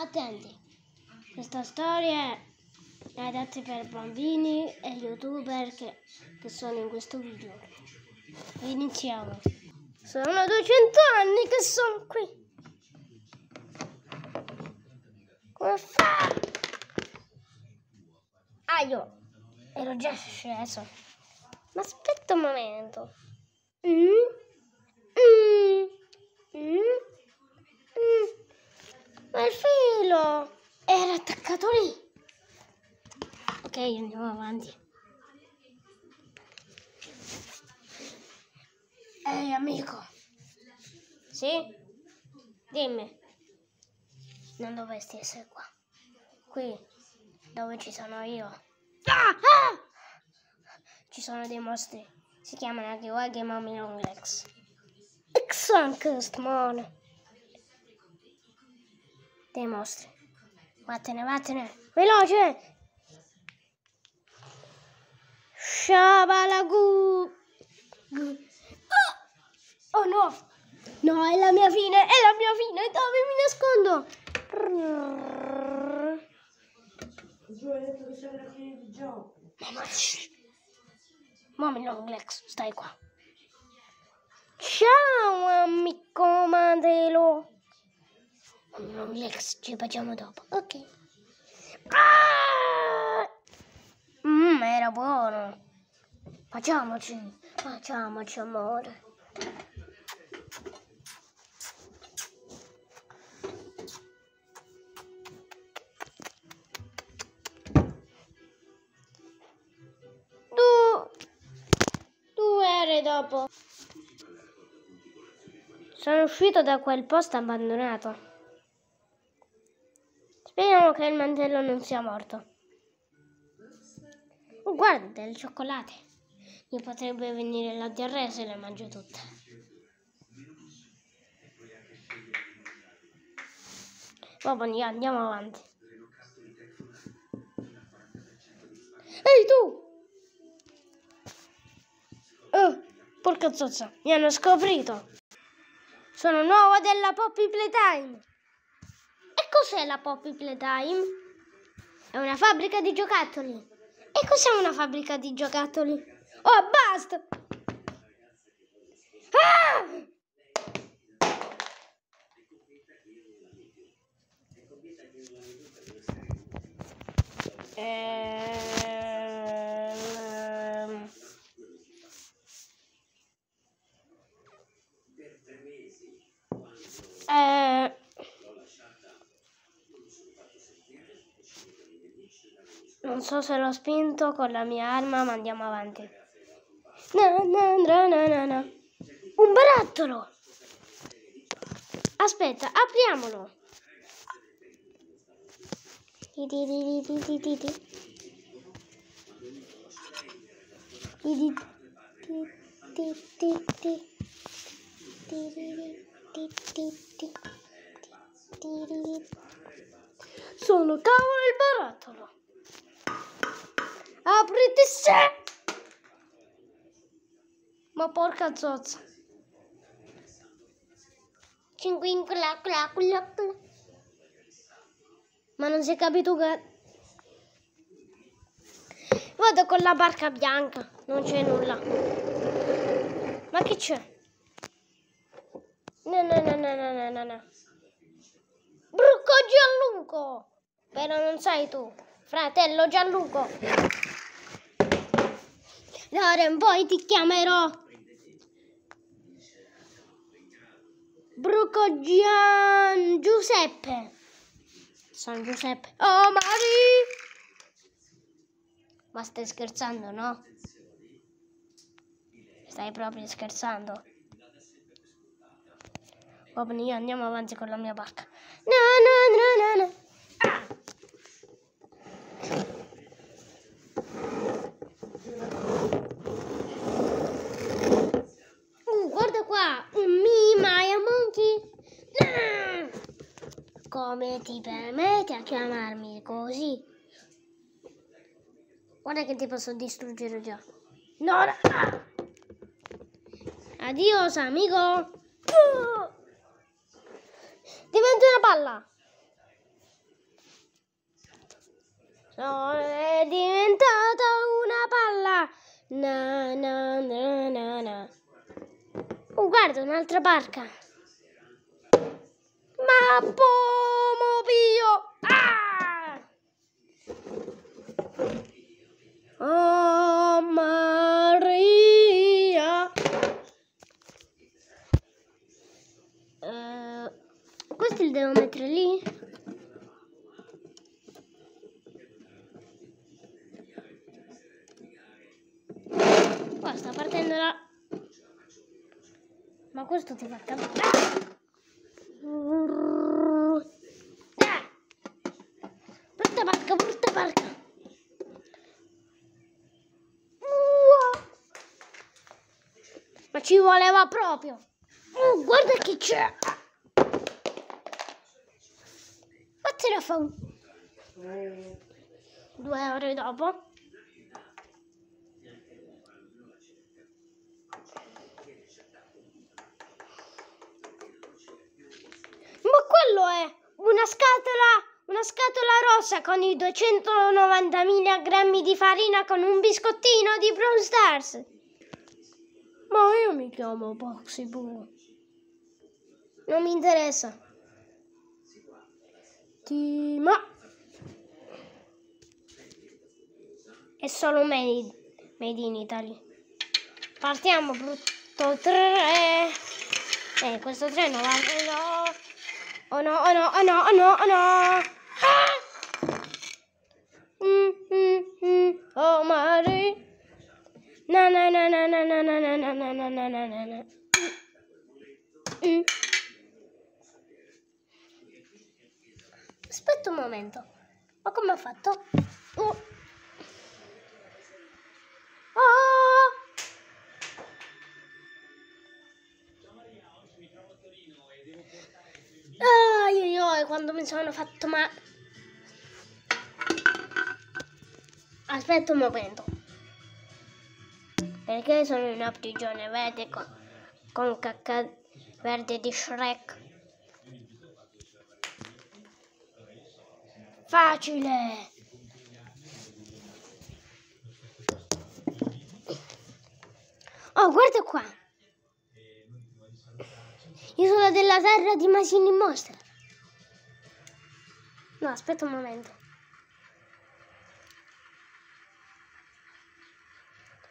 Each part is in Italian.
Attenti, questa storia è adatta per bambini e youtuber che, che sono in questo video. Iniziamo. Sono 200 anni che sono qui. Come fa? Ah, io ero già sceso. Ma aspetta un momento. Mm? Mm? Mm? Ma il filo era attaccato lì. Ok, andiamo avanti. Ehi, amico. Sì? Dimmi. Non dovresti essere qua. Qui, dove ci sono io. Ah! Ah! Ci sono dei mostri. Si chiamano anche Waggy Mommy Longlegs. Exancust, man. Dei mostri. Vattene, vattene. Veloce! Shabalagu. Oh! oh no! No, è la mia fine, è la mia fine. Dove mi nascondo? Mamma, shh. Mommy Longlegs, stai qua. Ciao amico Mandelo. Mommy Longlegs, ci facciamo dopo. Ok. Ah! Mmm, era buono. Facciamoci, facciamoci amore. Dopo. Sono uscito da quel posto abbandonato. Speriamo che il mantello non sia morto. Guarda, delle cioccolate. Mi potrebbe venire la diarrea se le mangio tutte. Vabbè, andiamo avanti. Ehi tu! Oh, porca zozza, mi hanno scoprito. Sono nuova della Poppy Playtime. Cos'è la Poppy Playtime? È una fabbrica di giocattoli. E cos'è una fabbrica di giocattoli? Oh, basta! Ah! Ehm... Eh... Non so se l'ho spinto con la mia arma, ma andiamo avanti. Na, na, na, na. Un barattolo! Aspetta, apriamolo. Sono cavolo il barattolo. Apriti se! Ma porca zozza. Ma non si è capito che... Vado con la barca bianca, non c'è nulla. Ma che c'è? No, no, no, no, no, no, no. Brucco Gianluco! Però non sei tu, fratello Gianluco. D'ora in poi ti chiamerò Bruco Gian Giuseppe. San Giuseppe. Oh, Mari! Ma stai scherzando, no? Stai proprio scherzando. Va bene, io andiamo avanti con la mia barca. No, no, no, no, no. Ah! Uh, guarda qua, un me, Maya Monkey. Ah! Come ti permetti a chiamarmi così? Guarda che ti posso distruggere già. No, no. Ah! Adios, amico. Diventa una palla. No, è diventata una palla. Na, na, na, na, na. Oh, guarda, un'altra barca. Ma pio! Ah! Oh Maria! Eh, questo il devo mettere lì? Qua sta partendo la... Ma questo ti fa capire. Ah! Porta barca, porta barca. Uah! Ci voleva proprio. Oh, guarda che c'è. Fatela fa un... Due ore dopo. Ma quello è una scatola, una scatola rossa con i 290 grammi di farina con un biscottino di Brawl Stars. Chiamo Boxy Boo. Non mi interessa. Tima. È solo made, made in Italy. Partiamo, brutto 3. Eh, questo treno va... No. Oh no, oh no, oh no, oh no, oh no. Na na na na na na na na na. Aspetta un momento. Ma come ha fatto? Oh. Oh. Ai ai ai, quando mi sono fatto ma... Aspetta un momento. Perché sono una prigione verde con, con cacca verde di Shrek? Facile! Oh, guarda qua! Isola della terra di Masini Mostra. No, aspetta un momento.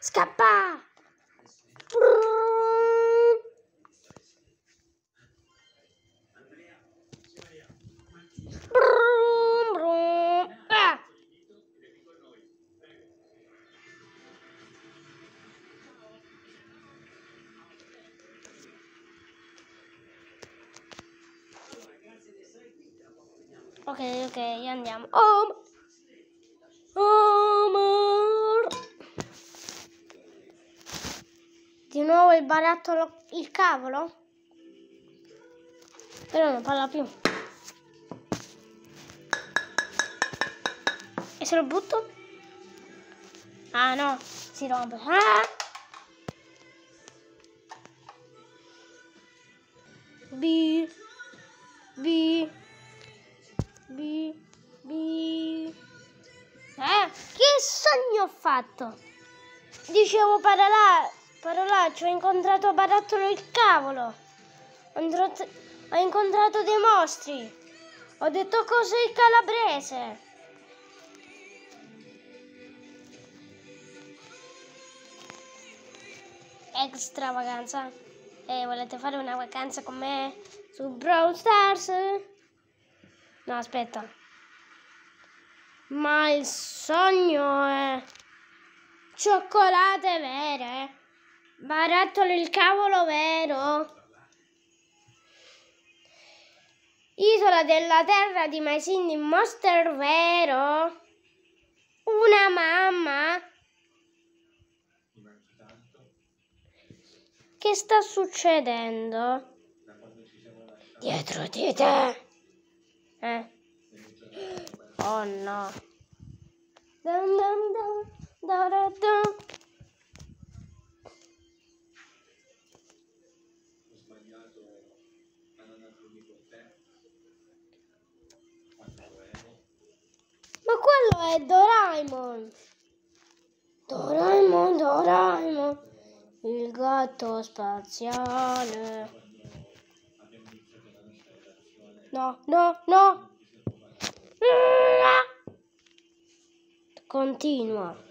Scappa! Ok, ok, andiamo. Oh, Omar. Di nuovo il barattolo, il cavolo? Però non parla più. E se lo butto? Ah no, si rompe. Ah! B B B B Eh? Che sogno ho fatto? Dicevo parola, parolaccio, ho incontrato Barattolo il cavolo. Ho incontrato, dei mostri. Ho detto cose in calabrese. Extravaganza. E volete fare una vacanza con me su Brawl Stars? No, aspetta. Ma il sogno è cioccolate vere, barattolo il cavolo vero, isola della terra di My Monster vero, una mamma. Che sta succedendo? Dietro di te. Eh. Oh no. Dum dum dum, da da dum. Ma quello è Doraemon. Doraemon, Doraemon, il gatto spaziale. No, no, no. Continua.